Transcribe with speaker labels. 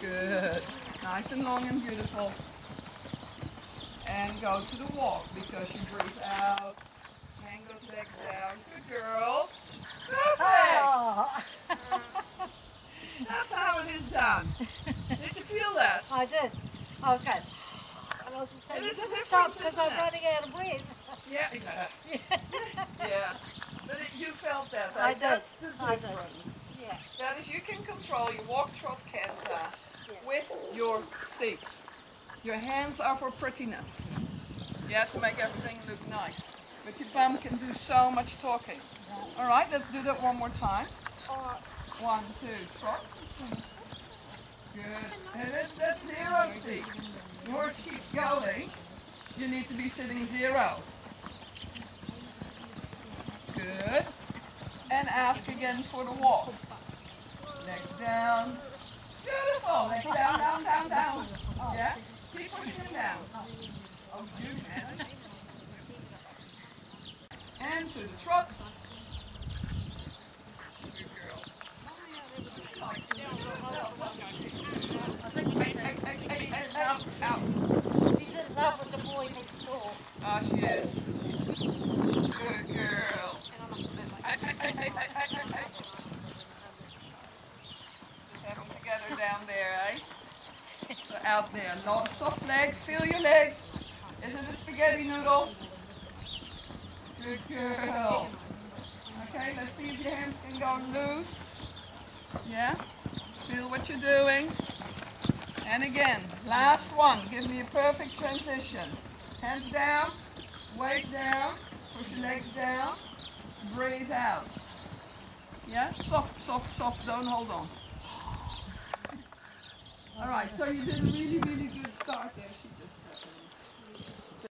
Speaker 1: Good. Nice and long and beautiful. And go to the walk because you breathe out. Those legs down. Good girl. Perfect.
Speaker 2: Oh,
Speaker 1: That's how it is done. Did you feel that?
Speaker 2: I did. I was going. And I was saying,
Speaker 1: It
Speaker 2: you
Speaker 1: is a difference,
Speaker 2: stop because I'm
Speaker 1: it?
Speaker 2: running out of breath.
Speaker 1: Yeah. yeah. But it, you felt that.
Speaker 2: I did.
Speaker 1: That's the
Speaker 2: I did.
Speaker 1: difference.
Speaker 2: Yeah.
Speaker 1: That is, you can control your walk, trot, canter
Speaker 2: Yeah.
Speaker 1: With your seat. Your hands are for prettiness. Yeah, to make everything look nice. But your bum can do so much talking. All right, let's do that one more time. One, two, trot. Good. And it's that zero seat. Yours keeps going. You need to be sitting zero. Good. And ask again for the walk. Legs down. Beautiful. Legs down, down, down, down. Yeah? Keep pushing down. Oh, you can. And to the trot. Good girl. Hey, hey, hey, hey, out, out.
Speaker 2: She's in love with the boy next door.
Speaker 1: Ah, she is. Good girl. Hey, hey, hey, hey, hey, hey, hey, hey. Just have them together down there, eh? So out there. Not soft leg. Feel your leg. Is it a spaghetti noodle? Good girl. Okay, let's see if your hands can go loose. Yeah? Feel what you're doing. And again, last one. Give me a perfect transition. Hands down, weight down, push your legs down, breathe out. Yeah? Soft, soft, soft, don't hold on. All right, so you did a really, really good start there. She just